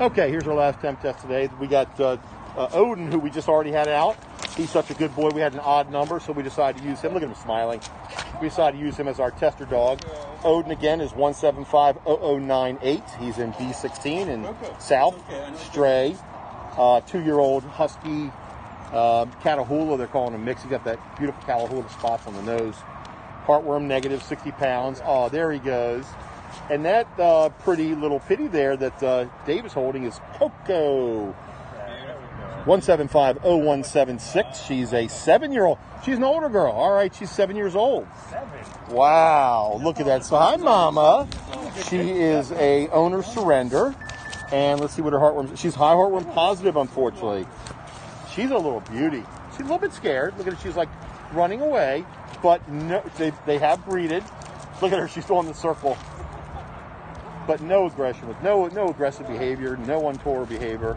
Okay, here's our last temp test today. We got uh, uh, Odin, who we just already had out. He's such a good boy. We had an odd number, so we decided to use him. Look at him smiling. We decided to use him as our tester dog. Odin again is 1750098. He's in B16 in South Stray. Uh, two-year-old husky uh, Catahoula. They're calling him mix. He's got that beautiful Catahoula spots on the nose. Heartworm negative, 60 pounds. Oh, there he goes. And that uh, pretty little pitty there that uh, Dave is holding is Cocoa. 1750176. She's a seven year old. She's an older girl. All right, she's seven years old. Seven. Wow, look at that. So, hi, Mama. She is a owner surrender. And let's see what her heartworm She's high heartworm positive, unfortunately. She's a little beauty. She's a little bit scared. Look at her. She's like running away, but no, they, they have breeded. Look at her. She's still in the circle. But no aggression, with no no aggressive behavior, no untoward behavior.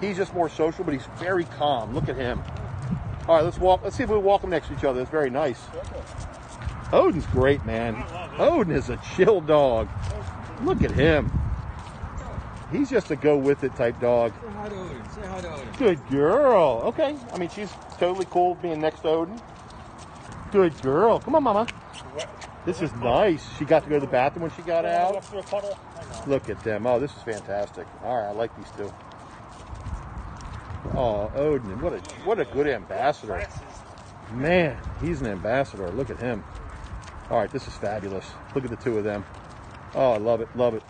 He's just more social, but he's very calm. Look at him. All right, let's walk. Let's see if we walk them next to each other. It's very nice. Odin's great, man. Odin is a chill dog. Look at him. He's just a go with it type dog. Say hi to Odin. Say hi to Odin. Good girl. Okay. I mean, she's totally cool being next to Odin. Good girl. Come on, Mama. This is nice. She got to go to the bathroom when she got out. Look at them. Oh, this is fantastic. All right, I like these two. Oh, Odin, what a what a good ambassador. Man, he's an ambassador. Look at him. All right, this is fabulous. Look at the two of them. Oh, I love it, love it.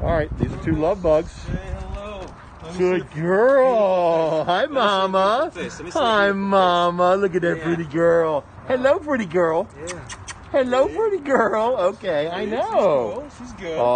All right, these are two love bugs. Say hello. Good girl. Hi, Mama. beautiful face. Let me see Hi, Mama. Look at that pretty girl. Hello, pretty girl. Yeah. Hello, pretty girl. Okay, I She's know. cool. She's good. Awesome.